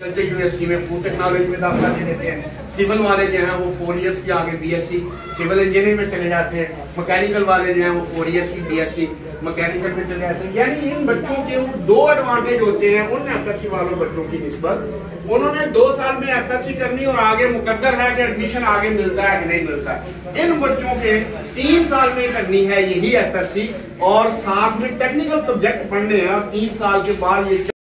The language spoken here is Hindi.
कल्चर यूनिवर्सिटी में फ़ूड टेक्नोलॉजी में दाखिला ले लेते हैं। सिविल वाले जो हैं, वो फोर ईयर्स की आगे बीएससी सिविल इंजीनियरिंग में चले जाते हैं। मैकेनिकल वाले जो हैं, वो फोर ईयर्स की बीएससी मैकेनिकल में चले जाते हैं। यानी इन बच्चों के दो एडवांटेज होते हैं उन एफ़ वालों बच्चों की नस्बत। उन्होंने दो साल में एफ़ करनी और आगे मुकदर है कि एडमिशन आगे मिलता है कि नहीं मिलता इन बच्चों के तीन साल में करनी है यही एफ़ और साथ में टेक्निकल सब्जेक्ट पढ़ने हैं। और तीन साल के बाद ये